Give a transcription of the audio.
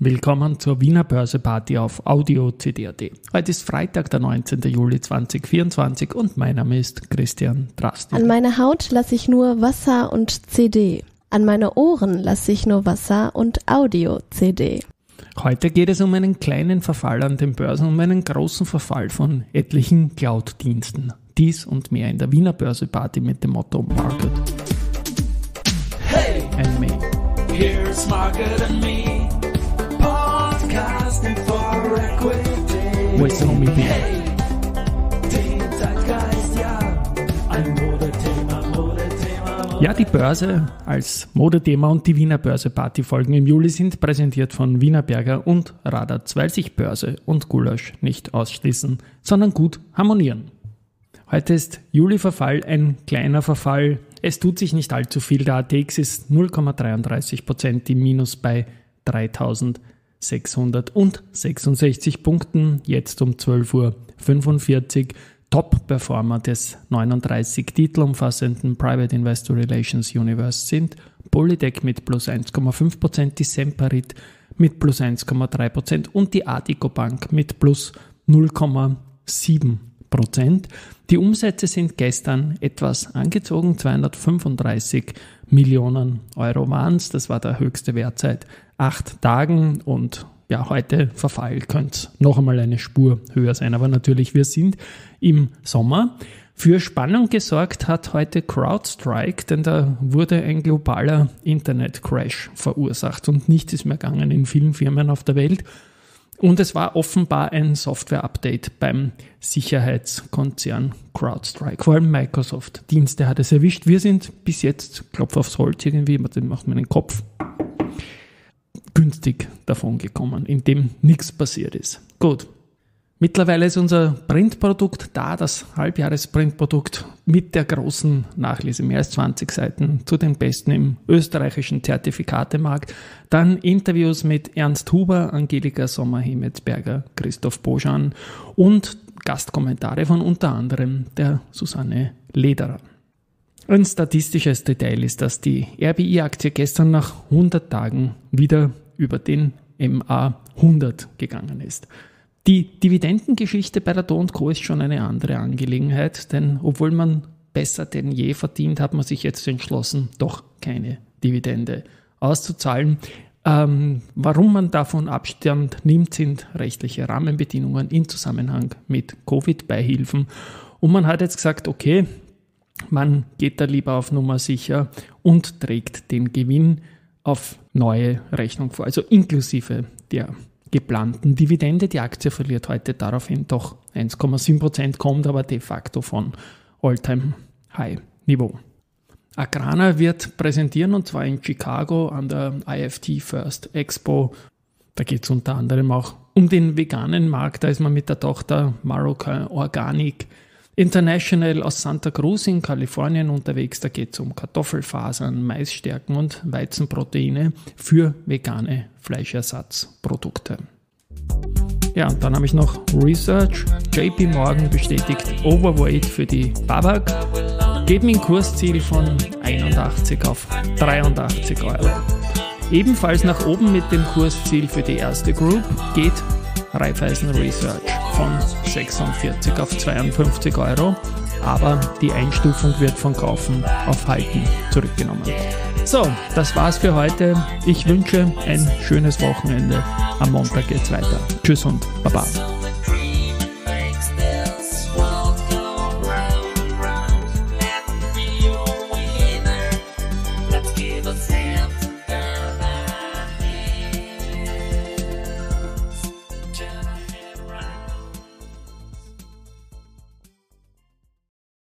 Willkommen zur Wiener Börseparty auf Audio CD.at. Heute ist Freitag, der 19. Juli 2024 und mein Name ist Christian Drasti. An meiner Haut lasse ich nur Wasser und CD. An meine Ohren lasse ich nur Wasser und Audio-CD. Heute geht es um einen kleinen Verfall an den Börsen, um einen großen Verfall von etlichen Cloud-Diensten. Dies und mehr in der Wiener Börseparty mit dem Motto Market Hey, and Me. here's Margaret and me. Bier? Hey, den Zeitgeist, ja. Die Börse als Modethema und die Wiener Börseparty-Folgen im Juli sind präsentiert von Wiener Berger und Radatz, weil sich Börse und Gulasch nicht ausschließen, sondern gut harmonieren. Heute ist Juli-Verfall ein kleiner Verfall. Es tut sich nicht allzu viel. Der ATX ist 0,33% im Minus bei 3666 Punkten. Jetzt um 12.45 Uhr. Top-Performer des 39 Titel umfassenden Private Investor Relations Universe sind Polytech mit plus 1,5%, die Semperit mit plus 1,3% und die Adico Bank mit plus 0,7%. Die Umsätze sind gestern etwas angezogen, 235 Millionen Euro waren es. Das war der höchste Wert seit acht Tagen und ja, heute Verfall könnte noch einmal eine Spur höher sein. Aber natürlich, wir sind im Sommer. Für Spannung gesorgt hat heute CrowdStrike, denn da wurde ein globaler Internet-Crash verursacht und nichts ist mehr gegangen in vielen Firmen auf der Welt. Und es war offenbar ein Software-Update beim Sicherheitskonzern CrowdStrike. Vor allem Microsoft Dienste hat es erwischt. Wir sind bis jetzt, Klopf aufs Holz irgendwie, den macht meinen Kopf, günstig davon gekommen, indem nichts passiert ist. Gut. Mittlerweile ist unser Printprodukt da, das Halbjahresprintprodukt mit der großen Nachlese, mehr als 20 Seiten zu den besten im österreichischen Zertifikatemarkt. Dann Interviews mit Ernst Huber, Angelika Sommer-Hemetsberger, Christoph Boschan und Gastkommentare von unter anderem der Susanne Lederer. Ein statistisches Detail ist, dass die RBI-Aktie gestern nach 100 Tagen wieder über den MA 100 gegangen ist. Die Dividendengeschichte bei der Do Co. ist schon eine andere Angelegenheit, denn obwohl man besser denn je verdient, hat man sich jetzt entschlossen, doch keine Dividende auszuzahlen. Ähm, warum man davon Abstand nimmt, sind rechtliche Rahmenbedingungen in Zusammenhang mit Covid-Beihilfen. Und man hat jetzt gesagt, okay, man geht da lieber auf Nummer sicher und trägt den Gewinn auf neue Rechnung vor, also inklusive der geplanten Dividende. Die Aktie verliert heute daraufhin doch 1,7 Prozent, kommt aber de facto von All-Time-High-Niveau. Agrana wird präsentieren und zwar in Chicago an der IFT First Expo. Da geht es unter anderem auch um den veganen Markt. Da ist man mit der Tochter Maroccan Organic International aus Santa Cruz in Kalifornien unterwegs. Da geht es um Kartoffelfasern, Maisstärken und Weizenproteine für vegane Fleischersatzprodukte. Ja, und dann habe ich noch Research. JP Morgan bestätigt Overweight für die Babak. Geben ein Kursziel von 81 auf 83 Euro. Ebenfalls nach oben mit dem Kursziel für die erste Group geht Raiffeisen Research von 46 auf 52 Euro, aber die Einstufung wird von Kaufen auf Halten zurückgenommen. So, das war's für heute. Ich wünsche ein schönes Wochenende. Am Montag geht's weiter. Tschüss und Baba.